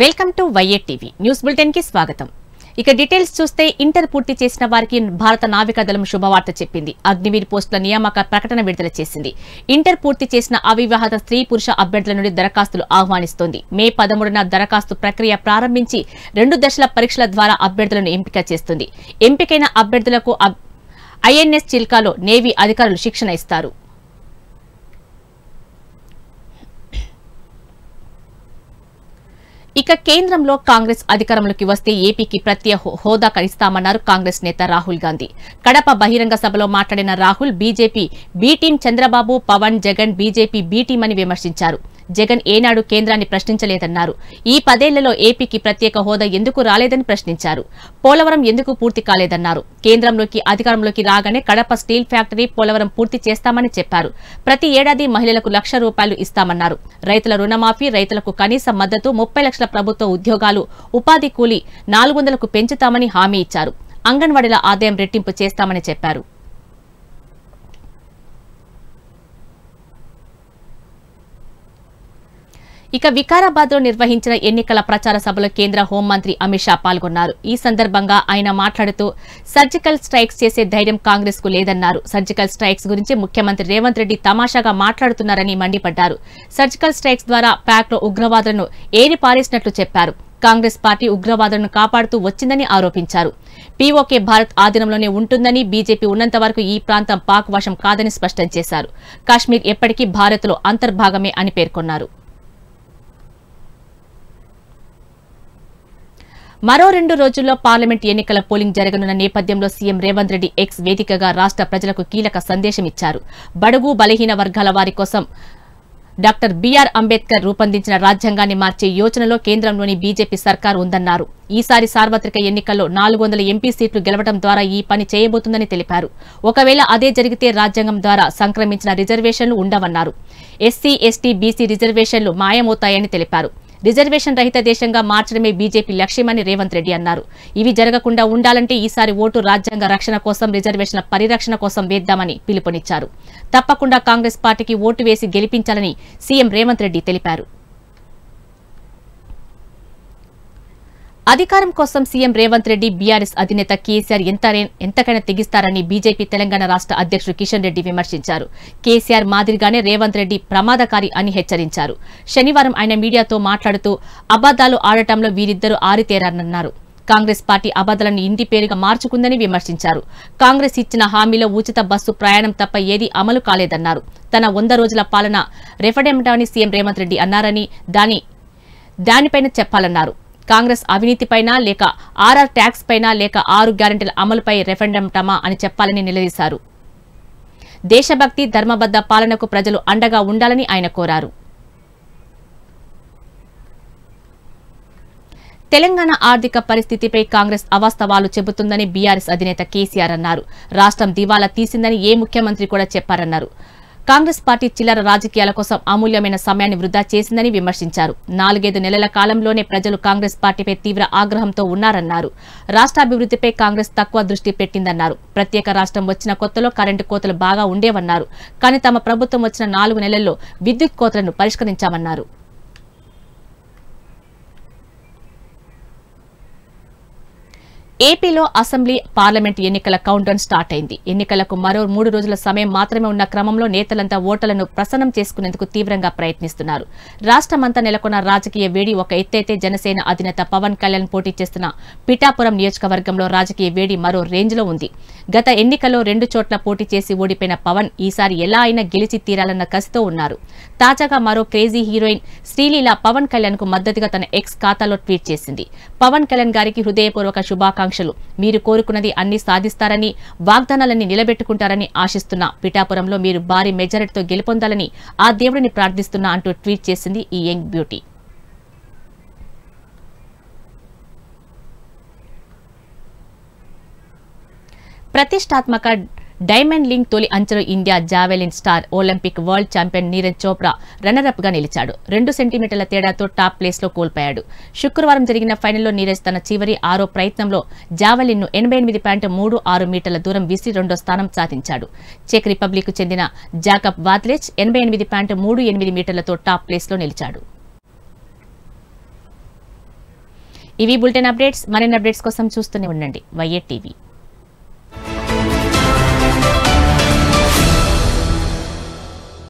Welcome to YA TV. News బులెటిన్కి స్వాగతం. ఇక details చూస్తే ఇంటర్ పూర్తి చేసిన వారికి భారత నావికాదళం శుభవార్త చెప్పింది. అగ్నివీర్ పోస్టుల నియామక ప్రకటన విడుదల చేసింది. ఇంటర్ పూర్తి చేసిన అవివాహిత స్త్రీ పురుష అభ్యర్థుల నుండి దరఖాస్తులు ఆహ్వానిస్తోంది. మే పదమూడున దరఖాస్తు ప్రక్రియ ప్రారంభించి రెండు దశల పరీక్షల ద్వారా అభ్యర్థులను ఎంపిక చేస్తుంది. ఎంపికైన అభ్యర్థులకు ఐఎన్ఎస్ చిల్కాలో నేవీ అధికారులు శిక్షణ ఇస్తారు. ఇక కేంద్రంలో కాంగ్రెస్ అధికారంలోకి వస్తే ఏపీకి ప్రత్యేక హోదా కలిస్తామన్నారు కాంగ్రెస్ నేత రాహుల్ గాంధీ. కడప బహిరంగ సభలో మాట్లాడిన Rahul BJP B team Chandrababu Pawan Jagan BJP B team అని విమర్శించారు. జగన్ ఏనాడు కేంద్రాన్ని ప్రశ్నించలేదన్నారు. ఈ పదేళ్ళలో ఏపీకి ప్రత్యేక హోదా ఎందుకు రాలేదని ప్రశ్నించారు. పోలవరం ఎందుకు పూర్తి కాలేదన్నారు. కేంద్రంలోకి అధికారంలోకి రాగానే కడప స్టీల్ ఫ్యాక్టరీ పోలవరం పూర్తి చేస్తామని చెప్పారు. ప్రతి ఏడాది మహిళలకు లక్ష రూపాయలు ఇస్తామన్నారు. రైతుల రుణమాఫీ రైతులకు కనీస మద్దతు ముప్పై లక్షల ప్రభుత్వ ఉద్యోగాలు ఉపాధి కూలీ నాలుగు పెంచుతామని హామీ ఇచ్చారు. అంగన్వాడీల ఆదాయం రెట్టింపు చేస్తామని చెప్పారు. ఇక వికారాబాద్లో నిర్వహించిన ఎన్నికల ప్రచార సభలో కేంద్ర హోంమంత్రి అమిత్ షా పాల్గొన్నారు. ఈ సందర్భంగా ఆయన మాట్లాడుతూ సర్జికల్ స్ట్రైక్స్ చేసే ధైర్యం కాంగ్రెస్కు లేదన్నారు. సర్జికల్ స్ట్రైక్స్ గురించి ముఖ్యమంత్రి రేవంత్ రెడ్డి తమాషాగా మాట్లాడుతున్నారని మండిపడ్డారు. సర్జికల్ స్ట్రైక్స్ ద్వారా ప్యాక్లో ఉగ్రవాదులను ఏరి పారేసినట్లు చెప్పారు. కాంగ్రెస్ పార్టీ ఉగ్రవాదులను కాపాడుతూ వచ్చిందని ఆరోపించారు. పీఓకే భారత్ ఆధీనంలోనే ఉంటుందని బీజేపీ ఉన్నంత వరకు ఈ ప్రాంతం పాక్ వశం కాదని స్పష్టం చేశారు. కాశ్మీర్ ఎప్పటికీ భారత్లో అంతర్భాగమే అని పేర్కొన్నారు. మరో రెండు రోజుల్లో పార్లమెంట్ ఎన్నికల పోలింగ్ జరగనున్న నేపథ్యంలో సీఎం రేవంత్ రెడ్డి ఎక్స్ వేదికగా రాష్ట్ర ప్రజలకు కీలక సందేశం ఇచ్చారు. బడుగు బలహీన వర్గాల వారి కోసం డాక్టర్ బీఆర్ అంబేద్కర్ రూపొందించిన రాజ్యాంగాన్ని మార్చే యోచనలో కేంద్రంలోని బీజేపీ సర్కార్ ఉందన్నారు. ఈసారి సార్వత్రిక ఎన్నికల్లో నాలుగు వందల ఎంపీ సీట్లు గెలవడం ద్వారా ఈ పని చేయబోతుందని తెలిపారు. ఒకవేళ అదే జరిగితే రాజ్యాంగం ద్వారా సంక్రమించిన రిజర్వేషన్లు ఉండవన్నారు. ఎస్సీ ఎస్టీ బీసీ రిజర్వేషన్లు మాయమవుతాయని తెలిపారు. రిజర్వేషన్ రహిత దేశంగా మార్చడమే బీజేపీ లక్ష్యమని రేవంత్ రెడ్డి అన్నారు. ఇవి జరగకుండా ఉండాలంటే ఈసారి ఓటు రాజ్యాంగ రక్షణ కోసం రిజర్వేషన్ల పరిరక్షణ కోసం వేద్దామని పిలుపునిచ్చారు. తప్పకుండా కాంగ్రెస్ పార్టీకి ఓటు వేసి గెలిపించాలని సీఎం రేవంత్ రెడ్డి తెలిపారు. అధికారం కోసం సీఎం రేవంత్ రెడ్డి బీఆర్ఎస్ అధినేత కేసీఆర్ ఎంత ఎంతకైనా తెగిస్తారని బీజేపీ తెలంగాణ రాష్ట్ర అధ్యక్షుడు కిషన్ రెడ్డి విమర్శించారు. కేసీఆర్ మాదిరిగానే రేవంత్ రెడ్డి ప్రమాదకారి అని హెచ్చరించారు. శనివారం ఆయన మీడియాతో మాట్లాడుతూ అబద్దాలు ఆడటంలో వీరిద్దరూ ఆరితేరారన్నారు. కాంగ్రెస్ పార్టీ అబద్దాలను ఇంటి పేరుగా మార్చుకుందని విమర్శించారు. కాంగ్రెస్ ఇచ్చిన హామీలో ఉచిత బస్సు ప్రయాణం తప్ప ఏదీ అమలు కాలేదన్నారు. తన వంద రోజుల పాలన రెఫరెండమని సీఎం రేవంత్ రెడ్డి అన్నారని దాని దానిపైన చెప్పాలన్నారు. కాంగ్రెస్ అవినీతిపైన లేక ఆర్ఆర్ ట్యాక్స్ పైన లేక ఆరు గ్యారెంటీల అమలుపై రెఫరెండమటమా అని చెప్పాలని నిలదీశారు. దేశభక్తి ధర్మబద్ధ పాలనకు ప్రజలు అండగా ఉండాలని ఆయన కోరారు. తెలంగాణ ఆర్థిక పరిస్థితిపై కాంగ్రెస్ అవాస్తవాలు చెబుతుందని బీఆర్ఎస్ అధినేత కేసీఆర్ అన్నారు. రాష్ట్రం దివాలా తీసిందని ఏ ముఖ్యమంత్రి కూడా చెప్పారన్నారు. కాంగ్రెస్ పార్టీ చిల్లర రాజకీయాల కోసం అమూల్యమైన సమయాన్ని వృధా చేసిందని విమర్శించారు. నాలుగైదు నెలల కాలంలోనే ప్రజలు కాంగ్రెస్ పార్టీపై తీవ్ర ఆగ్రహంతో ఉన్నారన్నారు. రాష్ట్రాభివృద్ధిపై కాంగ్రెస్ తక్కువ దృష్టి పెట్టిందన్నారు. ప్రత్యేక రాష్ట్రం వచ్చిన కొత్తలో కరెంటు కోతలు బాగా ఉండేవన్నారు. కానీ తమ ప్రభుత్వం వచ్చిన నాలుగు నెలల్లో విద్యుత్ కోతలను పరిష్కరించామన్నారు. ఏపీలో అసెంబ్లీ పార్లమెంట్ ఎన్నికల కౌంటౌన్ స్టార్ట్ అయింది. ఎన్నికలకు మరో మూడు రోజుల సమయం మాత్రమే ఉన్న క్రమంలో నేతలంతా ఓటర్లను ప్రసన్నం చేసుకునేందుకు తీవ్రంగా ప్రయత్నిస్తున్నారు. రాష్ట్రమంతా నెలకొన్న రాజకీయ వేడి ఒక ఎత్తైతే జనసేన అధినేత పవన్ కళ్యాణ్ పోటీ చేస్తున్న పిఠాపురం నియోజకవర్గంలో రాజకీయ వేడి మరో రేంజ్లో ఉంది. గత ఎన్నికల్లో రెండు చోట్ల పోటీ చేసి ఓడిపోయిన పవన్ ఈసారి ఎలా అయినా గెలిచి తీరాలన్న కసితో ఉన్నారు. తాజాగా మరో క్రేజీ హీరోయిన్ శ్రీలీల పవన్ కళ్యాణ్కు మద్దతుగా తన ఎక్స్ ఖాతాలో ట్వీట్ చేసింది. పవన్ కళ్యాణ్ గారికి హృదయపూర్వక శుభాకాంక్ష శుభాకాంక్షలు మీరు కోరుకున్నది అన్ని సాధిస్తారని వాగ్దానాలన్నీ నిలబెట్టుకుంటారని ఆశిస్తున్నా. పిఠాపురంలో మీరు భారీ మెజారిటీతో గెలుపొందాలని ఆ దేవుడిని ప్రార్థిస్తున్నా అంటూ ట్వీట్ చేసింది ఈ యంగ్ బ్యూటీ. ప్రతిష్టాత్మక డైమండ్ లింక్ తొలి అంచెలో India javelin star Olympic world champion Neeraj Chopra రన్నరప్గా నిలిచాడు. రెండు సెంటీమీటర్ల తేడాతో టాప్ ప్లేస్లో కోల్పోయాడు. శుక్రవారం జరిగిన ఫైనల్లో నీరజ్ తన చివరి ఆరో ప్రయత్నంలో జావెలిన్ను ఎనభై ఎనిమిది పాయింట్ మూడు ఆరు మీటర్ల దూరం విసిరి రెండో స్థానం సాధించాడు. చెక్ రిపబ్లిక్కు చెందిన జాకబ్ వాత్లెచ్ ఎనభై ఎనిమిది పాయింట్ మూడు ఎనిమిది మీటర్లతో టాప్ ప్లేస్లో నిలిచాడు. ఇవి బులెటిన్ అప్డేట్స్. మరిన్ని అప్డేట్స్ కోసం చూస్తూనే ఉండండి. YA TV.